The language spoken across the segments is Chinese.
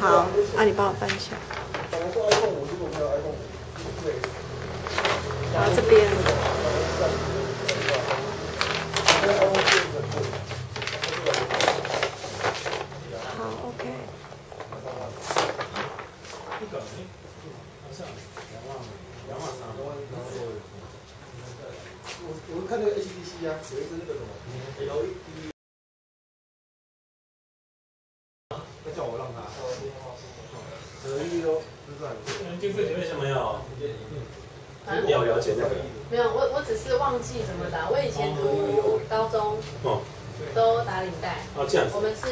好，啊，你帮我翻一下。然后这边，好，OK。我我们看那个 HTC 啊，有一只那个什么 LED，他叫我让他，LED 都是这样。经费为什么要你要了解那个？没有，我我只是忘记怎么打。我以前读高中哦，都打领带。哦这样子我们是，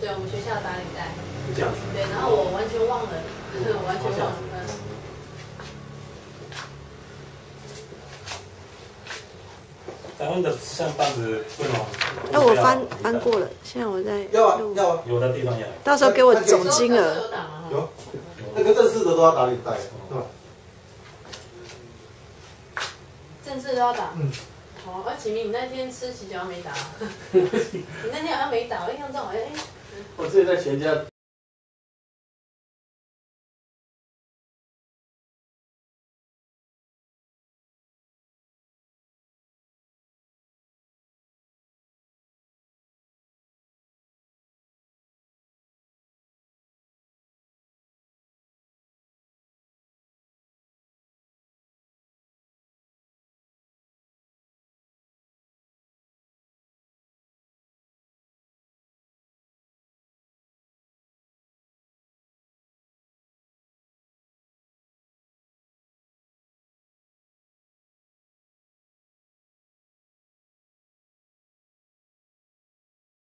对，我们学校打领带。这样子。对，然后我完全忘了，我完全忘了。台湾的像棒子不能。那我翻翻过了，现在我在要啊。要啊，有的地方要。到时候给我总金额。有，那个正式的都要打领带，对吧？正式都要打。嗯。好，而启明，你那天吃喜酒没打？你那天好像没打，我印象中好像哎。我自己在全家